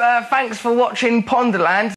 uh, thanks for watching Ponderland.